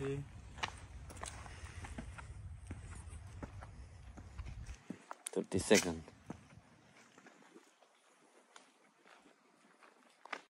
30. 30 seconds.